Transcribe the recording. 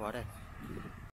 quá đây.